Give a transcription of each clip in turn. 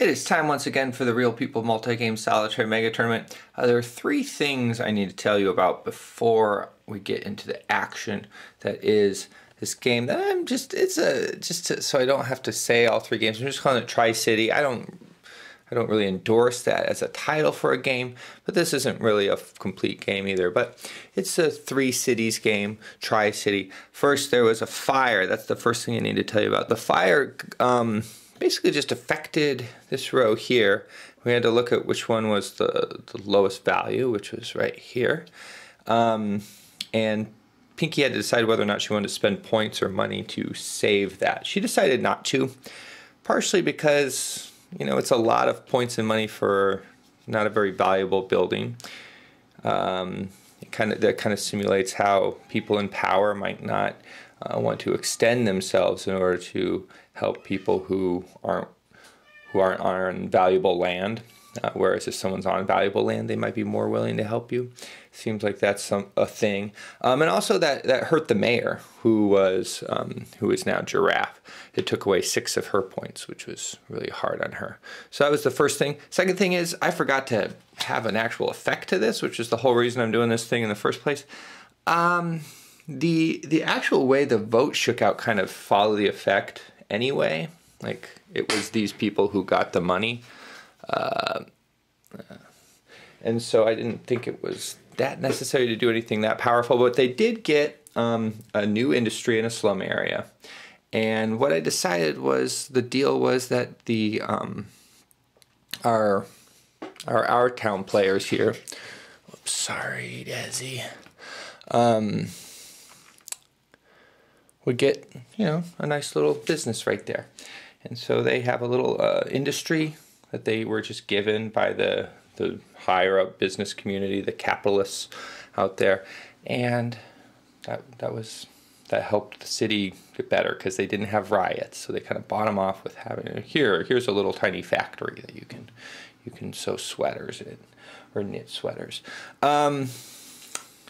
It is time once again for the Real People Multi-Game Solitaire Mega Tournament. Uh, there are three things I need to tell you about before we get into the action that is this game that I'm just, it's a, just to, so I don't have to say all three games. I'm just calling it Tri-City. I don't, I don't really endorse that as a title for a game, but this isn't really a complete game either. But it's a three cities game, Tri-City. First, there was a fire. That's the first thing I need to tell you about. The fire, um, basically just affected this row here. We had to look at which one was the, the lowest value, which was right here. Um, and Pinky had to decide whether or not she wanted to spend points or money to save that. She decided not to, partially because, you know, it's a lot of points and money for not a very valuable building. Um, kind of that kind of simulates how people in power might not uh, want to extend themselves in order to help people who aren't who aren't on valuable land. Uh, whereas if someone's on valuable land, they might be more willing to help you. Seems like that's some a thing. Um, and also that that hurt the mayor, who was um, who is now giraffe. It took away six of her points, which was really hard on her. So that was the first thing. Second thing is I forgot to have an actual effect to this, which is the whole reason I'm doing this thing in the first place. Um, the the actual way the vote shook out kind of followed the effect anyway. Like it was these people who got the money, uh, and so I didn't think it was that necessary to do anything that powerful. But they did get um, a new industry in a slum area, and what I decided was the deal was that the um, our our our town players here. Oops, sorry, Desi. Um, would get you know a nice little business right there. And so they have a little uh, industry that they were just given by the the higher up business community the capitalists out there. And that that was that helped the city get better because they didn't have riots. So they kind of bought them off with having here here's a little tiny factory that you can you can sew sweaters in or knit sweaters. Um,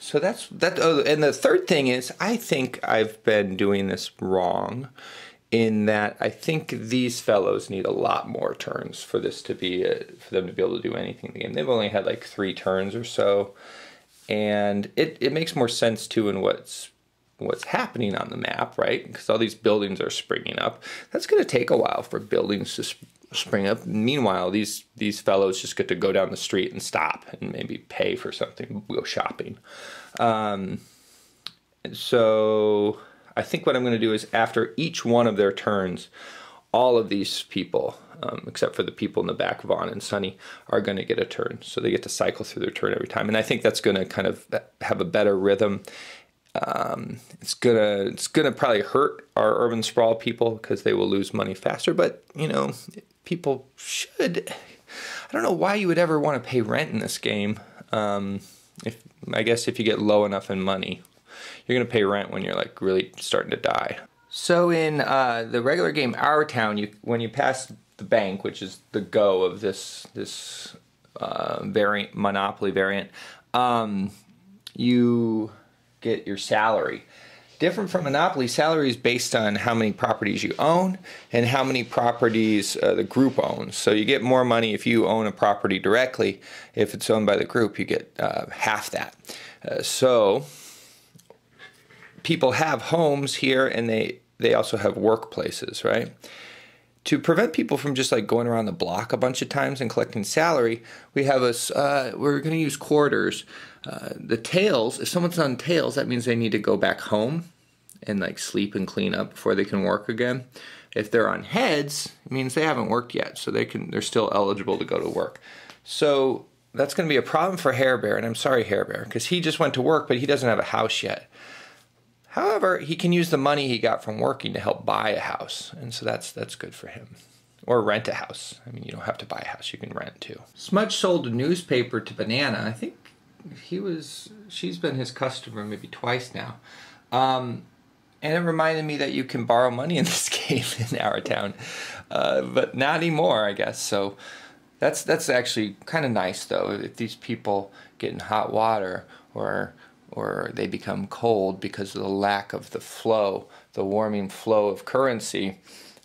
so that's that. Oh, and the third thing is, I think I've been doing this wrong, in that I think these fellows need a lot more turns for this to be a, for them to be able to do anything in the game. They've only had like three turns or so, and it it makes more sense too in what's what's happening on the map, right? Because all these buildings are springing up. That's going to take a while for buildings to spring up. Meanwhile, these these fellows just get to go down the street and stop and maybe pay for something, go shopping. Um, so I think what I'm going to do is after each one of their turns, all of these people, um, except for the people in the back, Vaughn and Sunny, are going to get a turn. So they get to cycle through their turn every time, and I think that's going to kind of have a better rhythm. Um, it's gonna it's gonna probably hurt our urban sprawl people because they will lose money faster. But you know, people should. I don't know why you would ever want to pay rent in this game. Um, if I guess if you get low enough in money, you're gonna pay rent when you're like really starting to die. So in uh, the regular game Our Town, you when you pass the bank, which is the go of this this uh, variant Monopoly variant, um, you get your salary. Different from Monopoly, salary is based on how many properties you own and how many properties uh, the group owns. So you get more money if you own a property directly. If it's owned by the group, you get uh, half that. Uh, so people have homes here and they, they also have workplaces, right? to prevent people from just like going around the block a bunch of times and collecting salary, we have a uh, we're going to use quarters. The tails, if someone's on tails, that means they need to go back home and like sleep and clean up before they can work again. If they're on heads, it means they haven't worked yet, so they can they're still eligible to go to work. So that's going to be a problem for Hair Bear, and I'm sorry, Hair Bear, because he just went to work, but he doesn't have a house yet. However, he can use the money he got from working to help buy a house, and so that's that's good for him. Or rent a house. I mean, you don't have to buy a house; you can rent too. Smudge sold a newspaper to Banana. I think he was. She's been his customer maybe twice now. Um, and it reminded me that you can borrow money in this game in our town, uh, but not anymore, I guess. So that's that's actually kind of nice though. If these people get in hot water or or they become cold because of the lack of the flow, the warming flow of currency,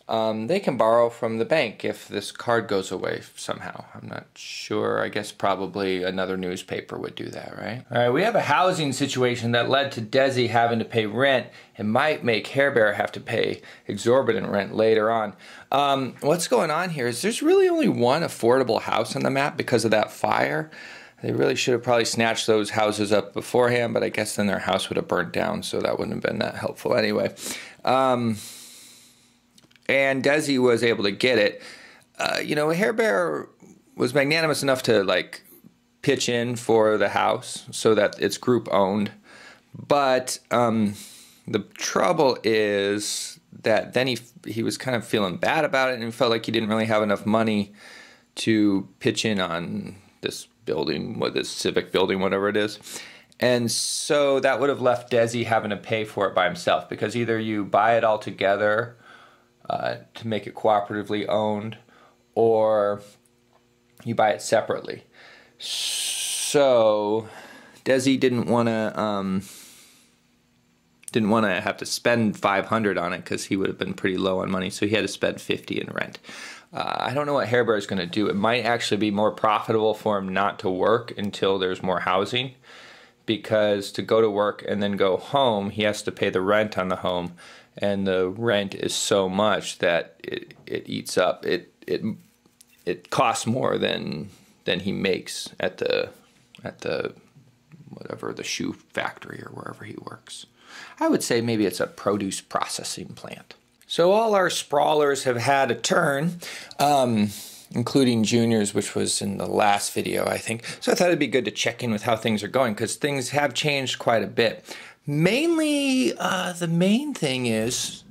um, they can borrow from the bank if this card goes away somehow. I'm not sure. I guess probably another newspaper would do that, right? All right, we have a housing situation that led to Desi having to pay rent. It might make Hair Bear have to pay exorbitant rent later on. Um, what's going on here is there's really only one affordable house on the map because of that fire. They really should have probably snatched those houses up beforehand, but I guess then their house would have burnt down, so that wouldn't have been that helpful anyway. Um, and Desi was able to get it. Uh, you know, Hair Bear was magnanimous enough to like pitch in for the house so that it's group owned. But um, the trouble is that then he he was kind of feeling bad about it and felt like he didn't really have enough money to pitch in on this building, what this civic building, whatever it is. And so that would have left Desi having to pay for it by himself because either you buy it all together uh, to make it cooperatively owned, or you buy it separately. So Desi didn't want to um, didn't want to have to spend 500 on it because he would have been pretty low on money, so he had to spend 50 in rent. Uh, I don't know what Hair Bear is going to do. It might actually be more profitable for him not to work until there's more housing because to go to work and then go home, he has to pay the rent on the home and the rent is so much that it, it eats up it it it costs more than than he makes at the at the whatever the shoe factory or wherever he works. I would say maybe it's a produce processing plant. So all our sprawlers have had a turn, um, including juniors, which was in the last video, I think. So I thought it'd be good to check in with how things are going because things have changed quite a bit. Mainly, uh, the main thing is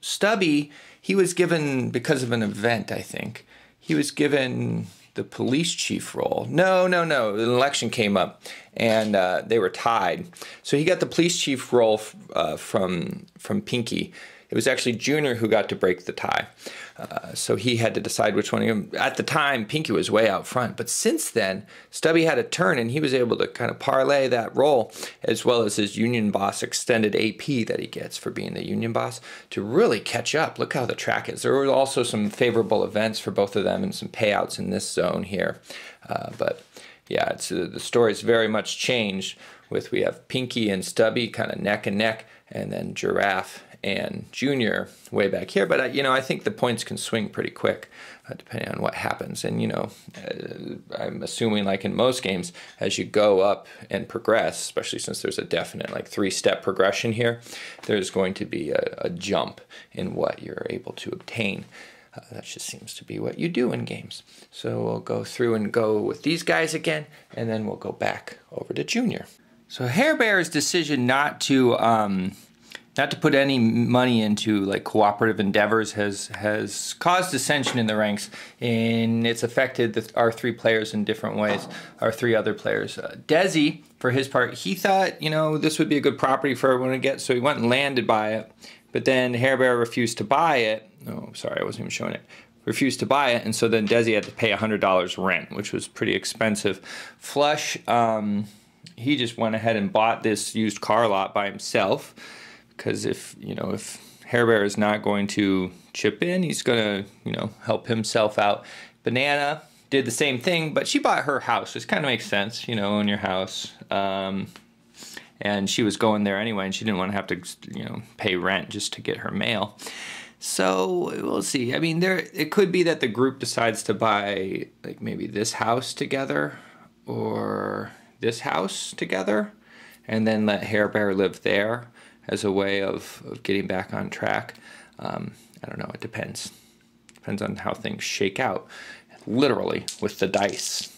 Stubby, he was given, because of an event, I think, he was given the police chief role. No, no, no. An election came up and uh, they were tied. So he got the police chief role uh, from, from Pinky. It was actually Junior who got to break the tie. Uh, so he had to decide which one. At the time, Pinky was way out front, but since then, Stubby had a turn and he was able to kind of parlay that role, as well as his union boss extended AP that he gets for being the union boss, to really catch up. Look how the track is. There were also some favorable events for both of them and some payouts in this zone here. Uh, but yeah, it's, uh, the story's very much changed with we have Pinky and Stubby kind of neck and neck, and then Giraffe and Junior way back here. But, you know, I think the points can swing pretty quick uh, depending on what happens. And, you know, uh, I'm assuming, like in most games, as you go up and progress, especially since there's a definite, like, three step progression here, there's going to be a, a jump in what you're able to obtain. Uh, that just seems to be what you do in games. So we'll go through and go with these guys again, and then we'll go back over to Junior. So Hair Bear's decision not to um, not to put any money into like cooperative endeavors has has caused dissension in the ranks and it's affected the, our three players in different ways our three other players. Uh, desi for his part he thought you know this would be a good property for everyone to get so he went and landed by it. But then hair bear refused to buy it. Oh sorry i wasn't even showing it. Refused to buy it and so then desi had to pay $100 rent which was pretty expensive. Flush um, he just went ahead and bought this used car lot by himself because if you know if Hair Bear is not going to chip in, he's going to you know help himself out. Banana did the same thing, but she bought her house, which kind of makes sense, you know, own your house. Um, and she was going there anyway, and she didn't want to have to you know pay rent just to get her mail. So we'll see. I mean, there it could be that the group decides to buy like maybe this house together or this house together, and then let Hair Bear live there as a way of, of getting back on track. Um, I don't know, it depends. Depends on how things shake out, literally, with the dice.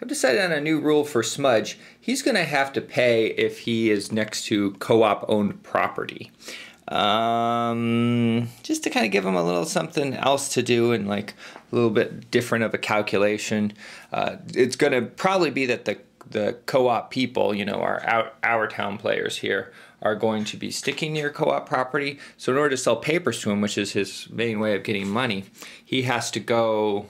I've decided on a new rule for Smudge. He's going to have to pay if he is next to co op owned property. Um, just to kind of give him a little something else to do and like a little bit different of a calculation. Uh, it's going to probably be that the the co-op people, you know, our, our our town players here are going to be sticking near co-op property. So in order to sell papers to him, which is his main way of getting money, he has to go,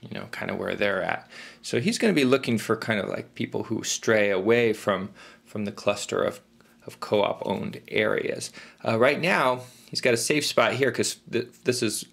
you know, kind of where they're at. So he's going to be looking for kind of like people who stray away from from the cluster of of co-op owned areas. Uh, right now, he's got a safe spot here because th this is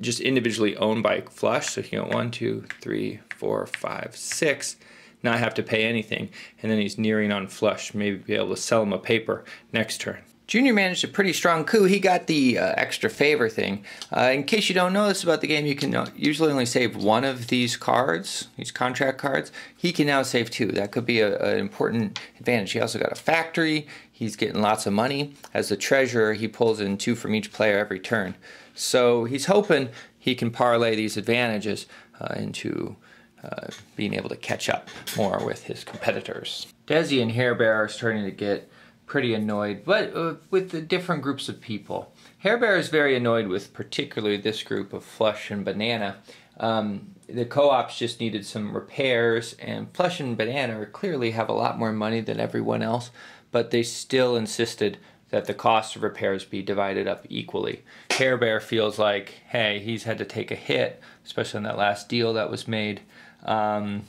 just individually owned by Flush. So he got one, two, three, four, five, six, not have to pay anything. And then he's nearing on Flush, maybe be able to sell him a paper next turn. Junior managed a pretty strong coup. He got the uh, extra favor thing. Uh, in case you don't know this about the game, you can uh, usually only save one of these cards, these contract cards. He can now save two. That could be an important advantage. He also got a factory. He's getting lots of money. As the treasurer, he pulls in two from each player every turn. So he's hoping he can parlay these advantages uh, into uh, being able to catch up more with his competitors. Desi and Hair Bear are starting to get pretty annoyed, but uh, with the different groups of people. Hair Bear is very annoyed with particularly this group of Flush and Banana. Um, the co-ops just needed some repairs, and Flush and Banana clearly have a lot more money than everyone else, but they still insisted that the cost of repairs be divided up equally. Hair Bear feels like, hey, he's had to take a hit, especially on that last deal that was made. Um,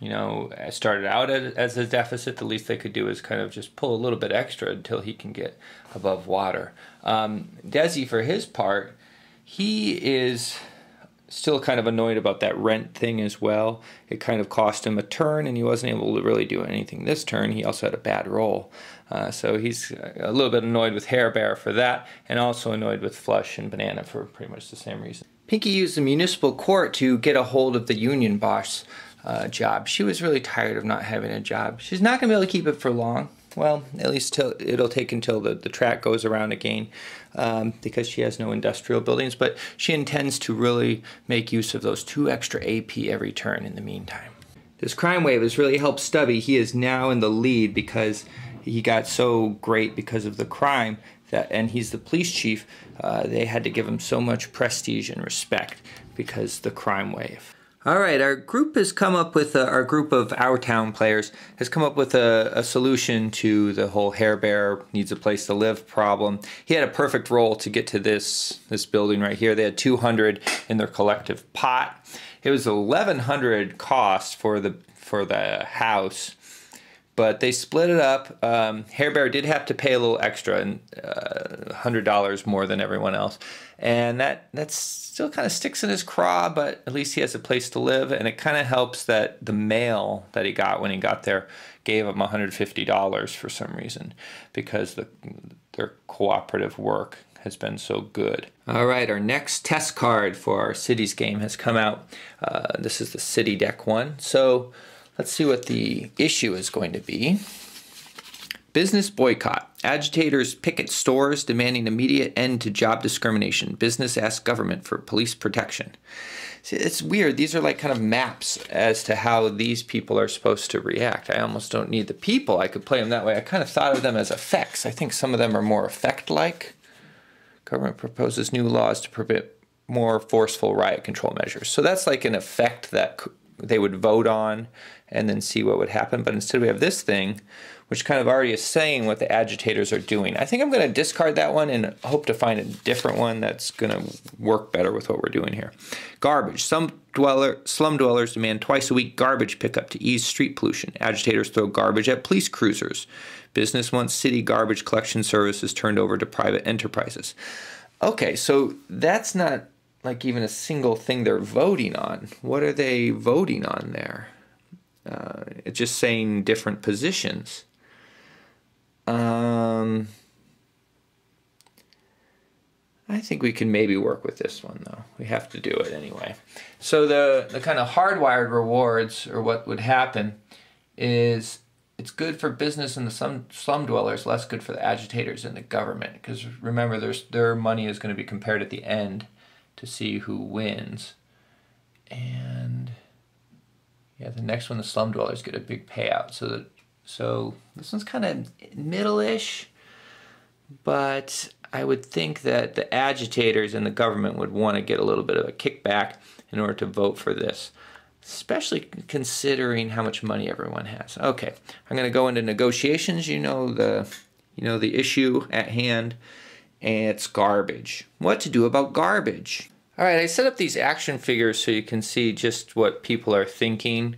you know, started out as a deficit, the least they could do is kind of just pull a little bit extra until he can get above water. Um, Desi, for his part, he is still kind of annoyed about that rent thing as well. It kind of cost him a turn, and he wasn't able to really do anything this turn. He also had a bad roll. Uh, so he's a little bit annoyed with Hair Bear for that, and also annoyed with Flush and Banana for pretty much the same reason. Pinky used the municipal court to get a hold of the union boss uh, job. She was really tired of not having a job. She's not going to be able to keep it for long. Well, at least till, it'll take until the, the track goes around again um, because she has no industrial buildings. But she intends to really make use of those two extra AP every turn in the meantime. This crime wave has really helped Stubby. He is now in the lead because he got so great because of the crime that, and he's the police chief. Uh, they had to give him so much prestige and respect because the crime wave. All right, our group has come up with, uh, our group of Our Town players has come up with a, a, solution to the whole Hair Bear needs a place to live problem. He had a perfect roll to get to this, this building right here. They had 200 in their collective pot. It was 1100 cost for the, for the house but they split it up. Um, Hair Bear did have to pay a little extra, and uh, hundred dollars more than everyone else, and that that still kind of sticks in his craw. But at least he has a place to live, and it kind of helps that the mail that he got when he got there gave him hundred fifty dollars for some reason because the their cooperative work has been so good. All right, our next test card for our cities game has come out. Uh, this is the city deck one. So Let's see what the issue is going to be. Business boycott. Agitators picket stores demanding immediate end to job discrimination. Business asks government for police protection. See, it's weird. These are like kind of maps as to how these people are supposed to react. I almost don't need the people. I could play them that way. I kind of thought of them as effects. I think some of them are more effect-like. Government proposes new laws to prevent more forceful riot control measures. So that's like an effect that they would vote on and then see what would happen. But instead, we have this thing, which kind of already is saying what the agitators are doing. I think I'm going to discard that one and hope to find a different one that's going to work better with what we're doing here. Garbage. Some dweller, slum dwellers demand twice a week garbage pickup to ease street pollution. Agitators throw garbage at police cruisers. Business wants city garbage collection services turned over to private enterprises. Okay, so that's not like even a single thing they're voting on. What are they voting on there? Uh, it's just saying different positions. Um, I think we can maybe work with this one though. We have to do it anyway. So the the kind of hardwired rewards or what would happen is it's good for business and the slum, slum dwellers, less good for the agitators and the government. Because remember, their money is going to be compared at the end to see who wins. And yeah, the next one, the slum dwellers get a big payout. So that so this one's kind of middle-ish, but I would think that the agitators and the government would want to get a little bit of a kickback in order to vote for this, especially considering how much money everyone has. Okay, I'm going to go into negotiations. You know the you know the issue at hand and it's garbage. What to do about garbage? All right, I set up these action figures so you can see just what people are thinking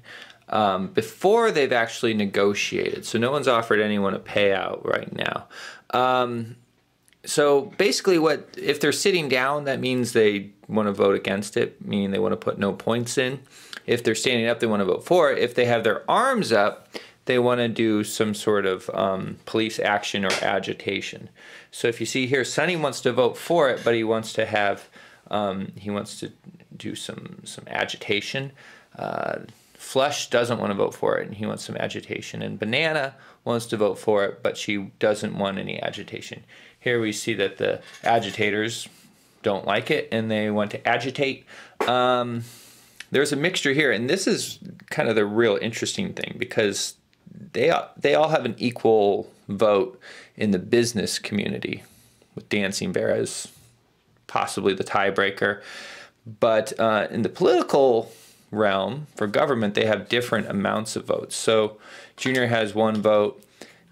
um, before they've actually negotiated. So no one's offered anyone a payout right now. Um, so basically, what if they're sitting down? That means they want to vote against it, meaning they want to put no points in. If they're standing up, they want to vote for it. If they have their arms up, they want to do some sort of um, police action or agitation. So if you see here, Sonny wants to vote for it, but he wants to have um, he wants to do some some agitation. Uh, Flush doesn't want to vote for it, and he wants some agitation. And Banana wants to vote for it, but she doesn't want any agitation. Here we see that the agitators don't like it, and they want to agitate. Um, there's a mixture here, and this is kind of the real interesting thing because they they all have an equal vote in the business community, with Dancing Bear as possibly the tiebreaker. But uh, in the political realm, for government, they have different amounts of votes. So Junior has one vote,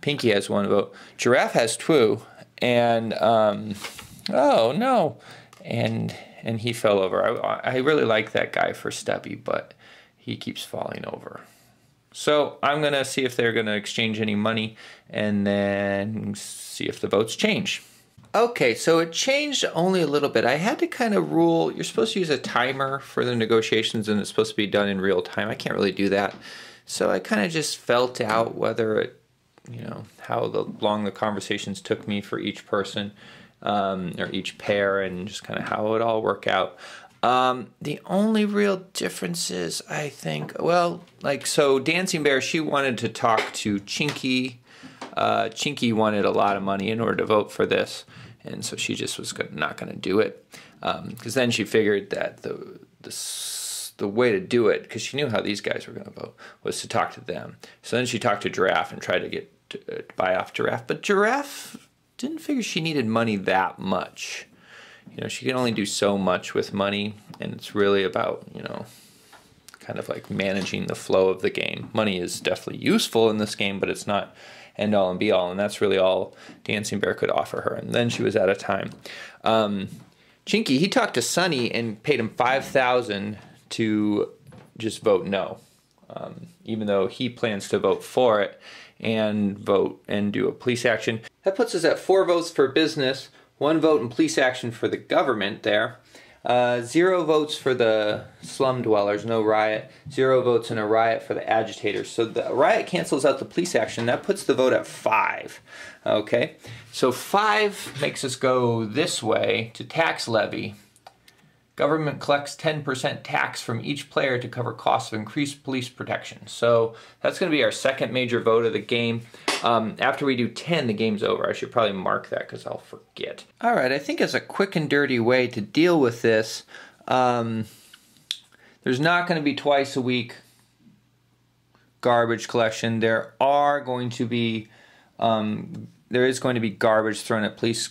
Pinky has one vote, Giraffe has two, and um, oh no, and and he fell over. I, I really like that guy for Stubby, but he keeps falling over. So I'm gonna see if they're gonna exchange any money, and then see if the votes change. Okay, so it changed only a little bit. I had to kind of rule, you're supposed to use a timer for the negotiations and it's supposed to be done in real time. I can't really do that. So I kind of just felt out whether it, you know, how the, long the conversations took me for each person um, or each pair and just kind of how it all work out. Um, the only real differences, I think, well, like, so Dancing Bear, she wanted to talk to Chinky. Uh, Chinky wanted a lot of money in order to vote for this and so she just was not going to do it because um, then she figured that the the the way to do it because she knew how these guys were going to vote was to talk to them. So then she talked to Giraffe and tried to get uh, to buy off Giraffe, but Giraffe didn't figure she needed money that much. You know, she can only do so much with money, and it's really about you know kind of like managing the flow of the game. Money is definitely useful in this game, but it's not end all and be all. And that's really all Dancing Bear could offer her. And then she was out of time. Um, Chinky, he talked to Sonny and paid him 5000 to just vote no, um, even though he plans to vote for it and vote and do a police action. That puts us at four votes for business, one vote in police action for the government there. Uh, zero votes for the slum dwellers, no riot. Zero votes in a riot for the agitators. So the riot cancels out the police action. That puts the vote at five. Okay, so five makes us go this way to tax levy. Government collects 10% tax from each player to cover costs of increased police protection. So that's going to be our second major vote of the game. Um, after we do 10, the game's over. I should probably mark that because I'll forget. All right, I think as a quick and dirty way to deal with this, um, there's not going to be twice a week garbage collection. There are going to be, um, there is going to be garbage thrown at police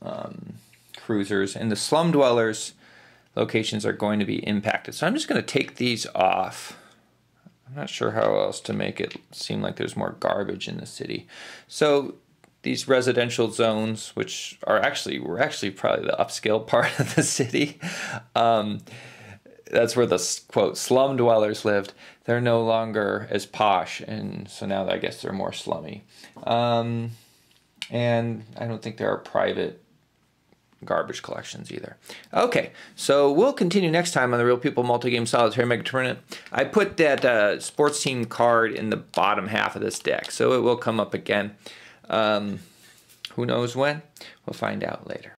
um, cruisers. And the slum dwellers locations are going to be impacted. So I'm just going to take these off. I'm not sure how else to make it seem like there's more garbage in the city. So these residential zones, which are actually we're actually probably the upscale part of the city. Um, that's where the quote slum dwellers lived. They're no longer as posh, and so now I guess they're more slummy. Um, and I don't think there are private garbage collections either. Okay, so we'll continue next time on the Real People Multi-Game Solitaire Mega Tournament. I put that uh, sports team card in the bottom half of this deck, so it will come up again. Um, who knows when? We'll find out later.